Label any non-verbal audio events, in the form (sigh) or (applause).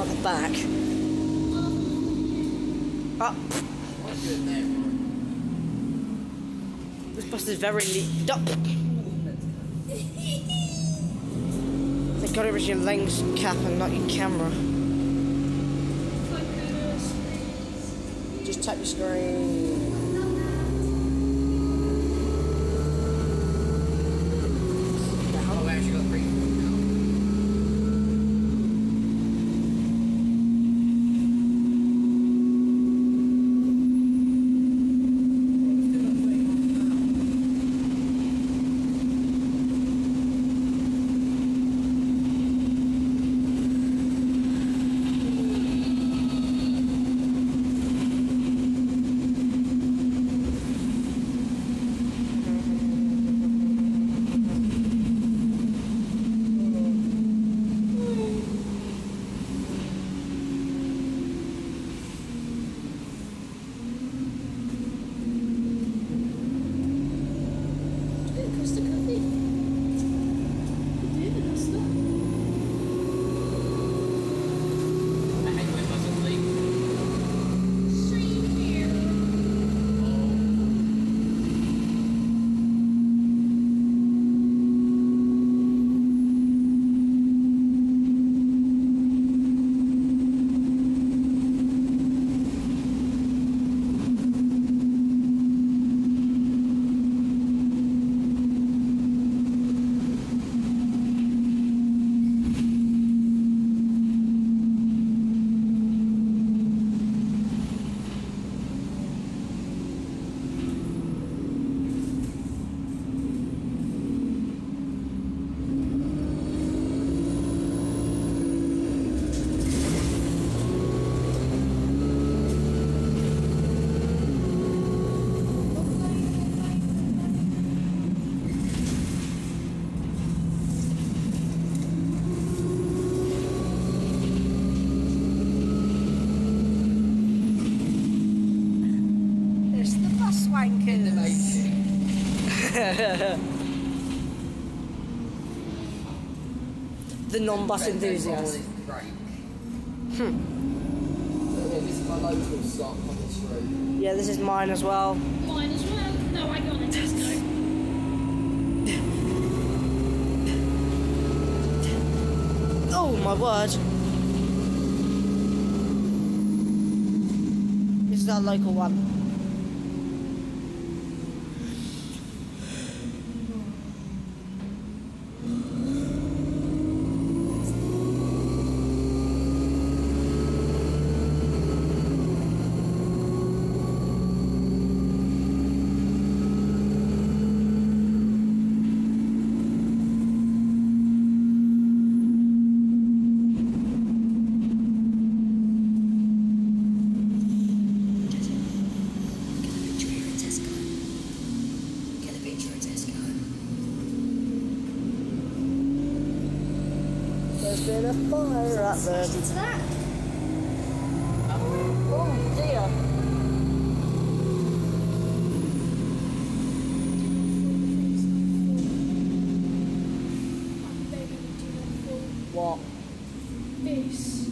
at the back. Oh, there, Mark? this bus is very leaked up. Thank God it was your lens cap and not your camera. Just tap your screen. (laughs) the non-bus enthusiast. Hmm. This is my local stop on the street. Yeah, this is mine as well. Mine as well. No, I got a Tesco. Oh my word. This is our local one. There's been a fire at the. Into that. Oh dear. What? This.